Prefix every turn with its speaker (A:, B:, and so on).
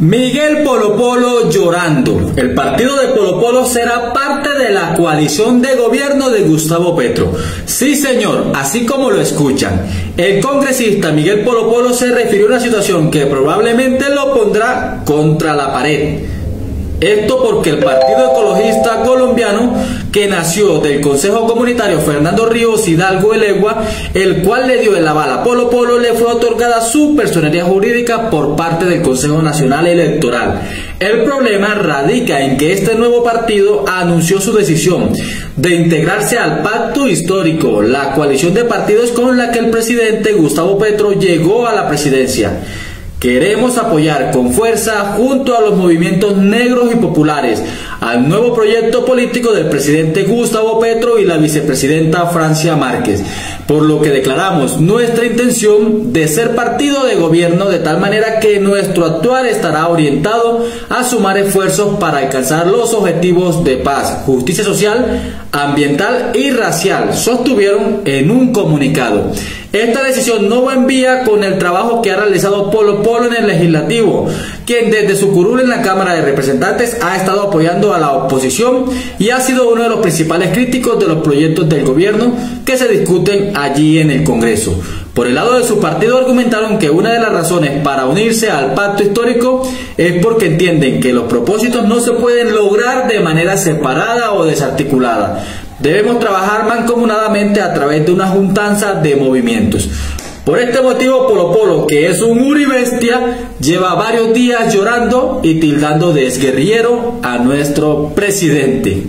A: Miguel Polo Polo llorando. El partido de Polo Polo será parte de la coalición de gobierno de Gustavo Petro. Sí, señor, así como lo escuchan. El congresista Miguel Polo Polo se refirió a una situación que probablemente lo pondrá contra la pared. Esto porque el Partido Ecologista Colombiano, que nació del Consejo Comunitario Fernando Ríos Hidalgo Elegua, el cual le dio el aval a Polo Polo, le fue otorgada su personalidad jurídica por parte del Consejo Nacional Electoral. El problema radica en que este nuevo partido anunció su decisión de integrarse al pacto histórico, la coalición de partidos con la que el presidente Gustavo Petro llegó a la presidencia. Queremos apoyar con fuerza junto a los movimientos negros y populares al nuevo proyecto político del presidente Gustavo Petro y la vicepresidenta Francia Márquez, por lo que declaramos nuestra intención de ser partido de gobierno de tal manera que nuestro actuar estará orientado a sumar esfuerzos para alcanzar los objetivos de paz, justicia social, ambiental y racial, sostuvieron en un comunicado. Esta decisión no va en vía con el trabajo que ha realizado Polo Polo en el legislativo, quien desde su curul en la Cámara de Representantes ha estado apoyando a la oposición y ha sido uno de los principales críticos de los proyectos del gobierno que se discuten allí en el Congreso. Por el lado de su partido argumentaron que una de las razones para unirse al pacto histórico es porque entienden que los propósitos no se pueden lograr de manera separada o desarticulada, Debemos trabajar mancomunadamente a través de una juntanza de movimientos. Por este motivo, Polo Polo, que es un uribestia, lleva varios días llorando y tildando de esguerrillero a nuestro presidente.